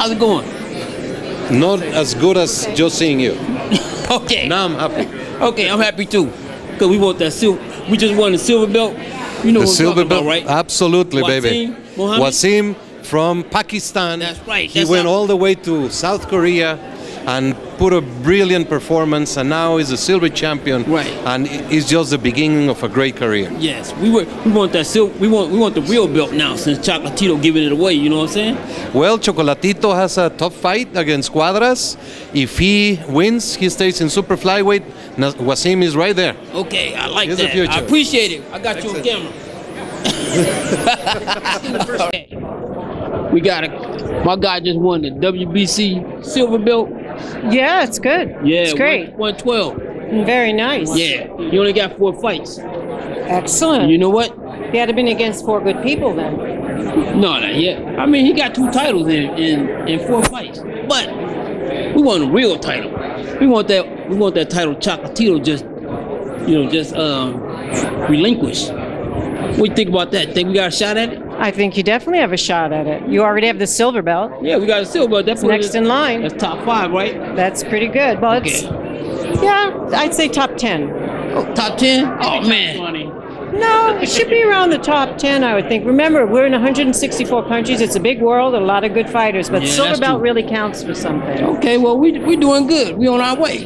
How's it going? Not as good as just seeing you. Okay. Now I'm happy. Okay, I'm happy too. Cause we want that silver. We just won the silver belt. You know The silver belt, about, right? absolutely, baby. Waseem Muhammad? Waseem from Pakistan. That's right, He that's went all the way to South Korea and put a brilliant performance, and now he's a silver champion. Right. And it's just the beginning of a great career. Yes, we were. We want that silver. We want. We want the real belt now since Chocolatito giving it away. You know what I'm saying? Well, Chocolatito has a tough fight against Cuadras. If he wins, he stays in super flyweight. Na- Waseem is right there. Okay, I like Here's that. future. I appreciate it. I got you on camera. We got a. My guy just won the WBC silver belt. Yeah, it's good. Yeah, it's great. One twelve. Very nice. Yeah, you only got four fights. Excellent. You know what? He had to been against four good people then. No, not yet. I mean, he got two titles in in, in four fights, but we want a real title. We want that. We want that title. Chocolatito just, you know, just um, relinquish. What do you think about that? Think we got a shot at it? I think you definitely have a shot at it. You already have the silver belt. Yeah, we got a silver. belt. That's next in line. That's top five, right? That's pretty good. Well, it's yeah, I'd say top ten. Oh, top ten? Oh man. No, it should be around the top ten, I would think. Remember, we're in 164 countries. It's a big world, a lot of good fighters, but Yeah, silver belt true. really counts for something. Okay, well we we're doing good. We're on our way.